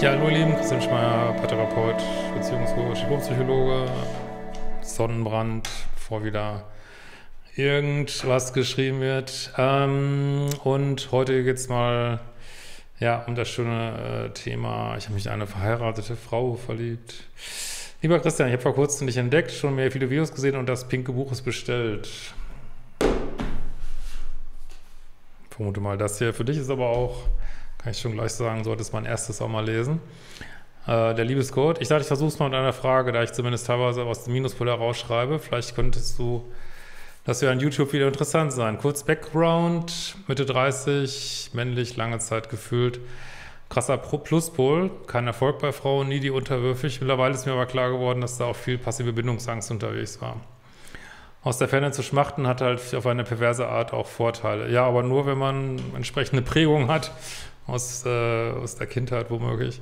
Ja, hallo ihr Lieben, Christian Schmeier, Paartherapeut, Beziehungscoach, Diplom-Psychologe, Sonnenbrand, bevor wieder irgendwas geschrieben wird. Ähm, und heute geht es mal ja, um das schöne äh, Thema, ich habe mich in eine verheiratete Frau verliebt. Lieber Christian, ich habe vor kurzem dich entdeckt, schon mehr viele Videos gesehen und das pinke Buch ist bestellt. Ich vermute mal, das hier für dich ist aber auch kann ich schon gleich sagen, solltest mein erstes auch mal lesen. Äh, der Liebescode. Ich dachte, ich versuche es mal mit einer Frage, da ich zumindest teilweise aus dem Minuspol herausschreibe. Vielleicht könntest du das wäre an YouTube wieder interessant sein. Kurz Background, Mitte 30, männlich, lange Zeit gefühlt. Krasser Pluspol, kein Erfolg bei Frauen, nie die unterwürfig. Mittlerweile ist mir aber klar geworden, dass da auch viel passive Bindungsangst unterwegs war. Aus der Ferne zu schmachten hat halt auf eine perverse Art auch Vorteile. Ja, aber nur, wenn man entsprechende Prägung hat aus, äh, aus der Kindheit womöglich.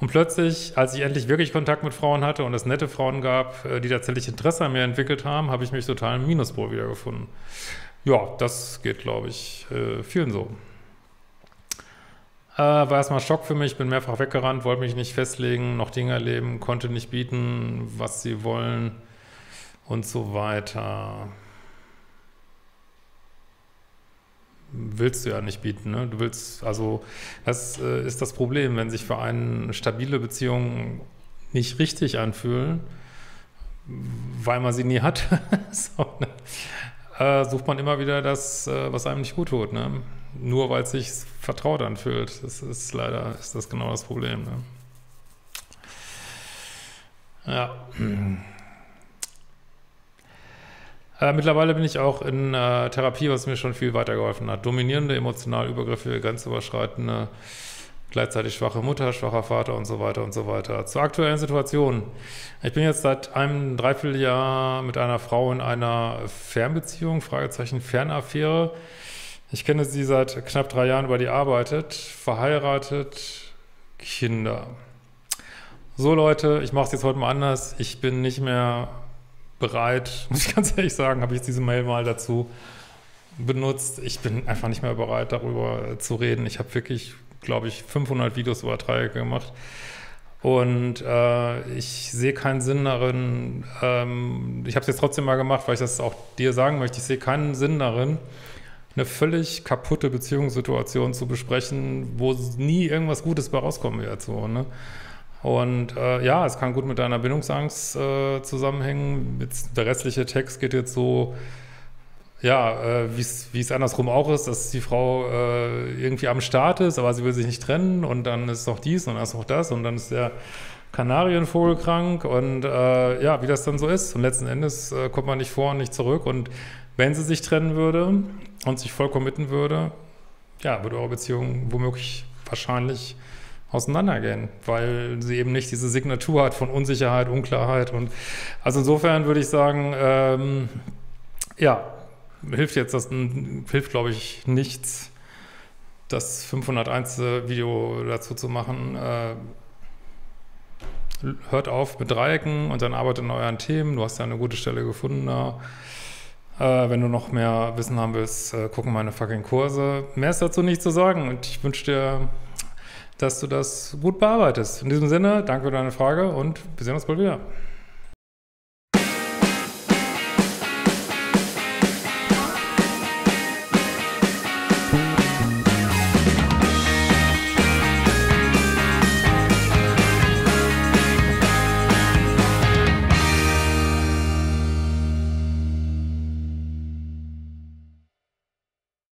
Und plötzlich, als ich endlich wirklich Kontakt mit Frauen hatte und es nette Frauen gab, äh, die tatsächlich Interesse an mir entwickelt haben, habe ich mich total im Minuspol wiedergefunden. Ja, das geht, glaube ich, äh, vielen so. Äh, war erstmal Schock für mich, bin mehrfach weggerannt, wollte mich nicht festlegen, noch Dinge erleben, konnte nicht bieten, was sie wollen und so weiter. Willst du ja nicht bieten. Ne? Du willst, also das äh, ist das Problem, wenn sich für einen stabile Beziehungen nicht richtig anfühlen, weil man sie nie hat, so, ne? äh, sucht man immer wieder das, äh, was einem nicht gut tut. Ne? Nur weil es sich vertraut anfühlt. Das ist leider, ist das genau das Problem. Ne? Ja. Äh, mittlerweile bin ich auch in äh, Therapie, was mir schon viel weitergeholfen hat. Dominierende, emotional übergriffige, grenzüberschreitende, gleichzeitig schwache Mutter, schwacher Vater und so weiter und so weiter. Zur aktuellen Situation. Ich bin jetzt seit einem Dreivierteljahr mit einer Frau in einer Fernbeziehung, Fragezeichen Fernaffäre. Ich kenne sie seit knapp drei Jahren, über die arbeitet, verheiratet, Kinder. So Leute, ich mache es jetzt heute mal anders. Ich bin nicht mehr bereit, muss ich ganz ehrlich sagen, habe ich diese Mail mal dazu benutzt. Ich bin einfach nicht mehr bereit, darüber zu reden. Ich habe wirklich, glaube ich, 500 Videos über Dreiecke gemacht. Und äh, ich sehe keinen Sinn darin, ähm, ich habe es jetzt trotzdem mal gemacht, weil ich das auch dir sagen möchte, ich sehe keinen Sinn darin, eine völlig kaputte Beziehungssituation zu besprechen, wo nie irgendwas Gutes bei rauskommen wird. So, ne? Und äh, ja, es kann gut mit deiner Bindungsangst äh, zusammenhängen. Jetzt, der restliche Text geht jetzt so, ja, äh, wie es andersrum auch ist, dass die Frau äh, irgendwie am Start ist, aber sie will sich nicht trennen und dann ist noch dies und dann ist noch das und dann ist der Kanarienvogel krank und äh, ja, wie das dann so ist. Und letzten Endes äh, kommt man nicht vor und nicht zurück. Und wenn sie sich trennen würde und sich voll committen würde, ja, würde eure Beziehung womöglich wahrscheinlich auseinandergehen, weil sie eben nicht diese Signatur hat von Unsicherheit, Unklarheit und also insofern würde ich sagen, ähm, ja, hilft jetzt das, hilft glaube ich nichts, das 501. Video dazu zu machen. Äh, hört auf mit Dreiecken und dann arbeitet an euren Themen. Du hast ja eine gute Stelle gefunden da. Äh, wenn du noch mehr Wissen haben willst, äh, gucken meine fucking Kurse. Mehr ist dazu nicht zu sagen und ich wünsche dir dass du das gut bearbeitest. In diesem Sinne, danke für deine Frage und wir sehen uns bald wieder.